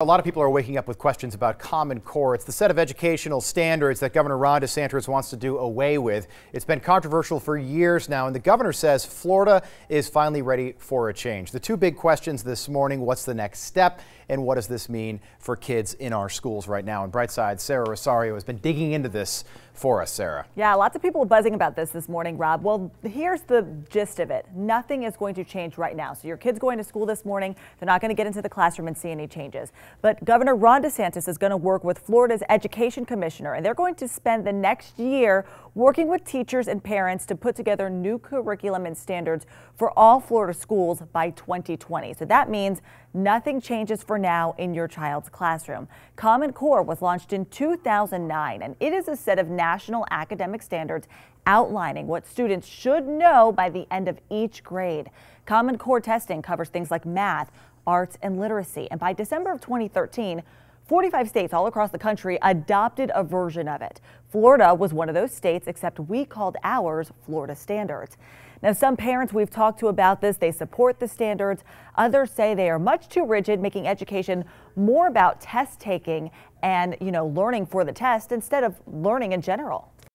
A lot of people are waking up with questions about Common Core. It's the set of educational standards that Governor Ron DeSantis wants to do away with. It's been controversial for years now, and the governor says Florida is finally ready for a change. The two big questions this morning what's the next step, and what does this mean for kids in our schools right now? And Brightside, Sarah Rosario has been digging into this for us, Sarah. Yeah, lots of people buzzing about this this morning, Rob. Well, here's the gist of it nothing is going to change right now. So, your kids going to school this morning, they're not going to get into the classroom and see any changes. But Governor Ron DeSantis is going to work with Florida's education commissioner, and they're going to spend the next year working with teachers and parents to put together new curriculum and standards for all Florida schools by 2020. So that means nothing changes for now in your child's classroom. Common Core was launched in 2009, and it is a set of national academic standards outlining what students should know by the end of each grade. Common Core testing covers things like math, arts, and literacy. And by December of 2013, 45 states all across the country adopted a version of it. Florida was one of those states, except we called ours Florida Standards. Now, some parents we've talked to about this, they support the standards. Others say they are much too rigid, making education more about test taking and, you know, learning for the test instead of learning in general.